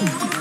Mm-hmm.